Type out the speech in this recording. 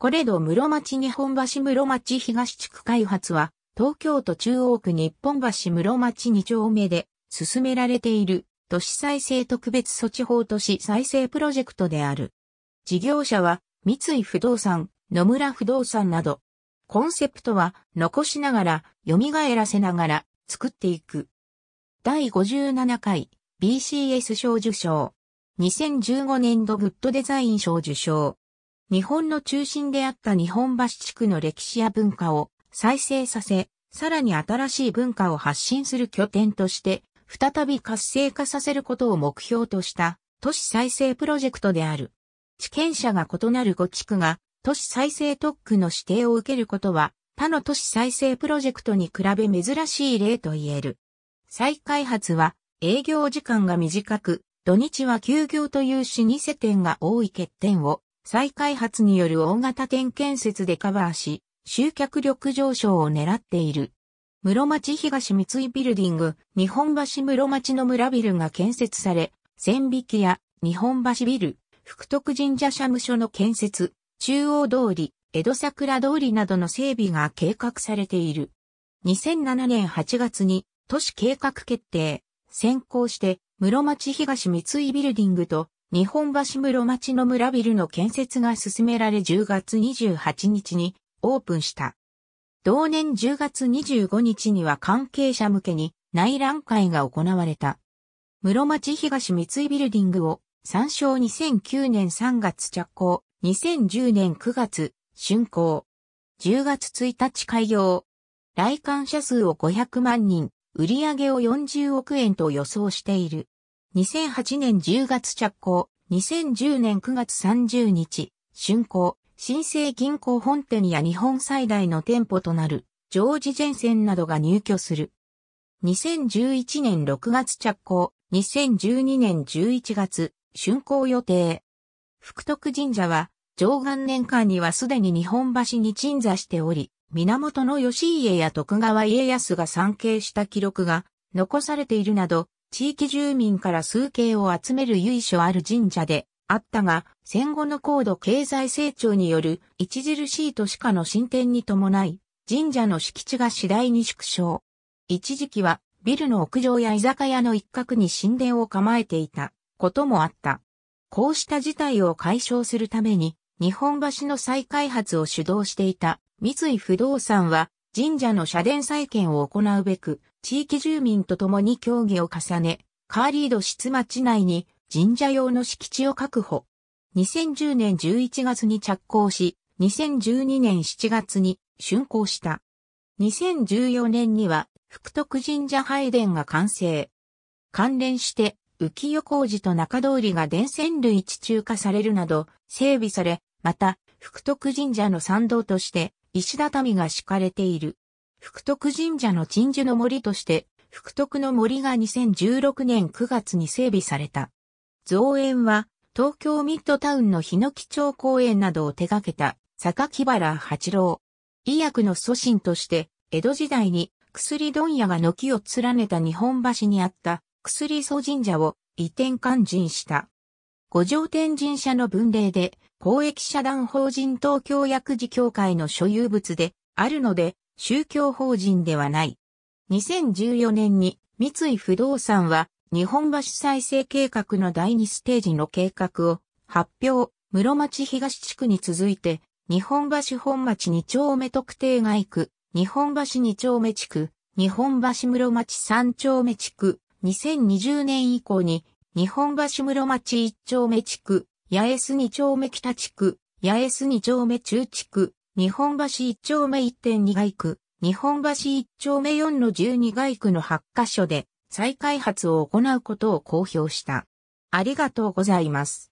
これど室町日本橋室町東地区開発は、東京都中央区日本橋室町2丁目で進められている都市再生特別措置法都市再生プロジェクトである。事業者は三井不動産、野村不動産など。コンセプトは残しながら、蘇らせながら作っていく。第57回 BCS 賞受賞。2015年度グッドデザイン賞受賞。日本の中心であった日本橋地区の歴史や文化を再生させ、さらに新しい文化を発信する拠点として、再び活性化させることを目標とした都市再生プロジェクトである。地権者が異なる5地区が都市再生特区の指定を受けることは他の都市再生プロジェクトに比べ珍しい例と言える。再開発は営業時間が短く、土日は休業という老舗店が多い欠点を再開発による大型店建設でカバーし、集客力上昇を狙っている。室町東三井ビルディング、日本橋室町の村ビルが建設され、千匹や日本橋ビル、福徳神社社務所の建設、中央通り、江戸桜通りなどの整備が計画されている。2007年8月に都市計画決定、先行して室町東三井ビルディングと日本橋室町の村ビルの建設が進められ10月28日にオープンした。同年10月25日には関係者向けに内覧会が行われた。室町東三井ビルディングを参照2009年3月着工、2010年9月竣工。10月1日開業。来館者数を500万人、売上を40億円と予想している。2008年10月着工、2010年9月30日、竣工、新生銀行本店や日本最大の店舗となる、ジョージ・ジェンセンなどが入居する。2011年6月着工、2012年11月、竣工予定。福徳神社は、上元年間にはすでに日本橋に鎮座しており、源義家や徳川家康が参詣した記録が残されているなど、地域住民から数形を集める由緒ある神社であったが、戦後の高度経済成長による著しい都市化の進展に伴い、神社の敷地が次第に縮小。一時期はビルの屋上や居酒屋の一角に神殿を構えていたこともあった。こうした事態を解消するために日本橋の再開発を主導していた三井不動産は神社の社殿再建を行うべく地域住民と共に協議を重ね、カーリード室町内に神社用の敷地を確保。2010年11月に着工し、2012年7月に竣工した。2014年には福徳神社拝殿が完成。関連して浮世工事と中通りが電線類地中化されるなど整備され、また、福徳神社の参道として、石畳が敷かれている。福徳神社の鎮守の森として、福徳の森が2016年9月に整備された。造園は、東京ミッドタウンの日野木町公園などを手掛けた、榊原八郎。医薬の祖神として、江戸時代に薬問屋が軒を連ねた日本橋にあった薬祖神社を移転勧進した。五条天神社の分霊で公益社団法人東京薬事協会の所有物であるので宗教法人ではない。2014年に三井不動産は日本橋再生計画の第2ステージの計画を発表、室町東地区に続いて日本橋本町2丁目特定外区、日本橋2丁目地区、日本橋室町3丁目地区、2020年以降に日本橋室町1丁目地区、八重洲二丁目北地区、八重洲二丁目中地区、日本橋一丁目1.2街区、日本橋一丁目4の12街区の8カ所で再開発を行うことを公表した。ありがとうございます。